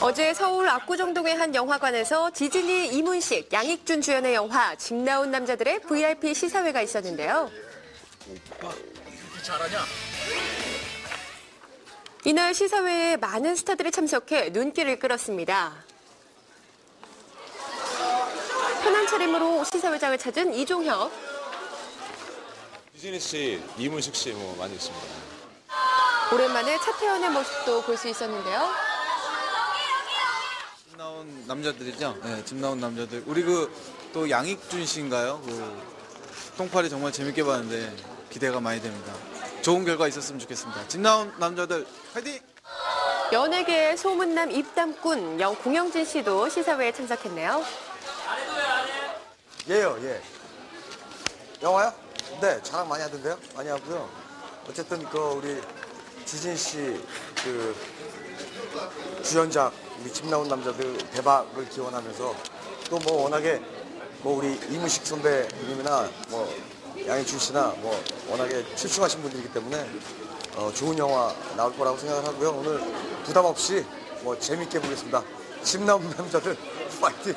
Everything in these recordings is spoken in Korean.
어제 서울 압구정동의 한 영화관에서 지진이 이문식, 양익준 주연의 영화 집 나온 남자들의 VIP 시사회가 있었는데요. 이날 시사회에 많은 스타들이 참석해 눈길을 끌었습니다. 편한 차림으로 시사회장을 찾은 이종혁, 유진희 씨, 이문식 씨 뭐 많이 있습니다. 오랜만에 차태현의 모습도 볼 수 있었는데요. 남자들이죠. 네, 집 나온 남자들. 우리 그 또 양익준 씨인가요? 그 똥파리 정말 재밌게 봤는데 기대가 많이 됩니다. 좋은 결과 있었으면 좋겠습니다. 집 나온 남자들 화이팅! 연예계의 소문남 입담꾼 영 공영진 씨도 시사회에 참석했네요. 예요, 예. 영화요? 네, 자랑 많이 하던데요? 많이 하고요. 어쨌든 그 우리 지진 씨 그 주연작 우리 집 나온 남자들 대박을 기원하면서 또 뭐 워낙에 뭐 우리 이문식 선배님이나 뭐 양희춘 씨나 뭐 워낙에 출중하신 분들이기 때문에 어, 좋은 영화 나올 거라고 생각을 하고요. 오늘 부담 없이 뭐 재밌게 보겠습니다. 집 나온 남자들 파이팅!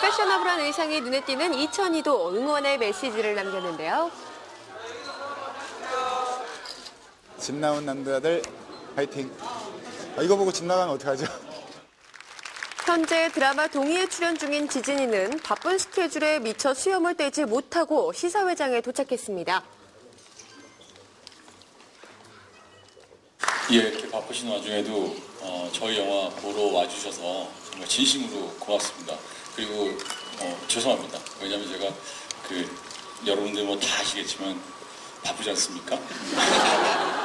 패셔너블한 의상이 눈에 띄는 이천이도 응원의 메시지를 남겼는데요. 집 나온 남자들 파이팅. 아, 이거 보고 집 나가면 어떡하죠? 현재 드라마 동의에 출연 중인 지진이는 바쁜 스케줄에 미처 수염을 떼지 못하고 시사회장에 도착했습니다. 예, 이렇게 바쁘신 와중에도 어, 저희 영화 보러 와주셔서 정말 진심으로 고맙습니다. 그리고 어, 죄송합니다. 왜냐하면 제가 그 여러분들 뭐 다 아시겠지만 바쁘지 않습니까?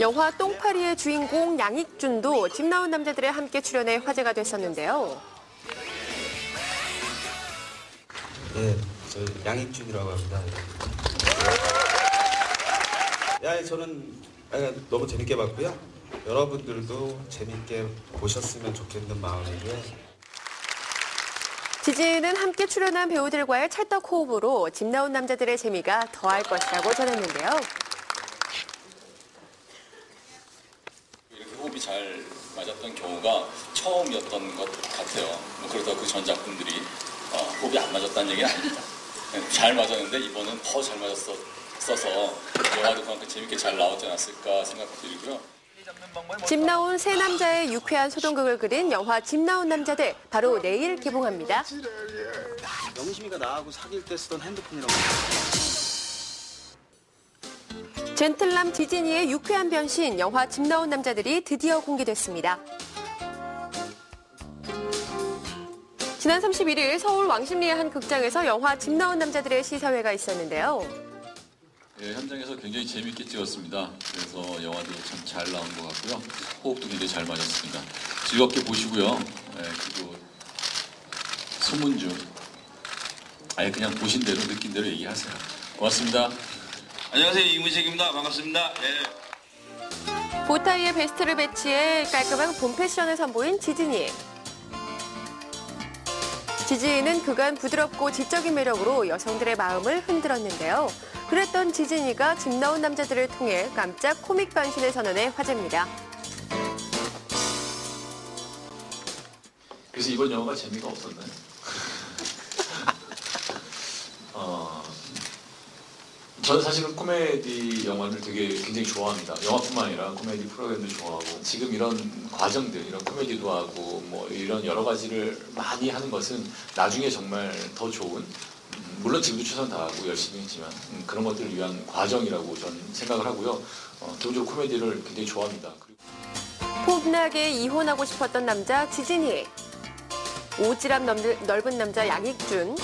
영화 똥파리의 주인공 양익준도 집 나온 남자들에 함께 출연해 화제가 됐었는데요. 네, 저 양익준이라고 합니다. 야, 저는 아, 너무 재밌게 봤고요. 여러분들도 재밌게 보셨으면 좋겠는 마음이고요. 지진은 함께 출연한 배우들과의 찰떡 호흡으로 집 나온 남자들의 재미가 더할 것이라고 전했는데요. 이렇게 호흡이 잘 맞았던 경우가 처음이었던 것 같아요. 뭐 그러다 그 전 작품들이 어, 호흡이 안 맞았다는 얘기는 아닙니다. 네, 잘 맞았는데 이번은 더 잘 맞았어서 영화도 그만큼 재밌게 잘 나오지 않았을까 생각드리고요. 집 나온 세 남자의 유쾌한 소동극을 그린 영화 집 나온 남자들 바로 내일 개봉합니다. 영심이가 나하고 사귈 때 쓰던 핸드폰이라고. 젠틀남 지진이의 유쾌한 변신 영화 집 나온 남자들이 드디어 공개됐습니다. 지난 31일 서울 왕십리의 한 극장에서 영화 집 나온 남자들의 시사회가 있었는데요. 예, 현장에서 굉장히 재밌게 찍었습니다. 그래서 영화도 참 잘 나온 것 같고요. 호흡도 굉장히 잘 맞았습니다. 즐겁게 보시고요. 예, 그리고 소문 좀 아예 그냥 보신 대로 느낀 대로 얘기하세요. 고맙습니다. 안녕하세요 이문식입니다. 반갑습니다. 예. 보타이의 베스트를 배치해 깔끔한 봄 패션을 선보인 지진이. 지진이는 그간 부드럽고 지적인 매력으로 여성들의 마음을 흔들었는데요. 그랬던 지진이가 집 나온 남자들을 통해 깜짝 코믹 변신을 선언해 화제입니다. 그래서 이번 영화가 재미가 없었나요? 저는 사실은 코미디 영화를 되게 굉장히 좋아합니다. 영화뿐만 아니라 코미디 프로그램도 좋아하고 지금 이런 과정들, 이런 코미디도 하고 뭐 이런 여러 가지를 많이 하는 것은 나중에 정말 더 좋은 음, 물론 지금도 최선 다하고 열심히 했지만 음, 그런 것들을 위한 과정이라고 저는 생각을 하고요. 어, 기본적으로 코미디를 굉장히 좋아합니다. 그리고 폼나게 이혼하고 싶었던 남자 지진이. 오지랖 넓- 넓은 남자 양익준.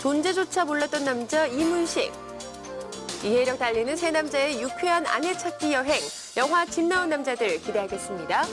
존재조차 몰랐던 남자 이문식. 이해력 달리는 세 남자의 유쾌한 아내 찾기 여행. 영화 집 나온 남자들 기대하겠습니다.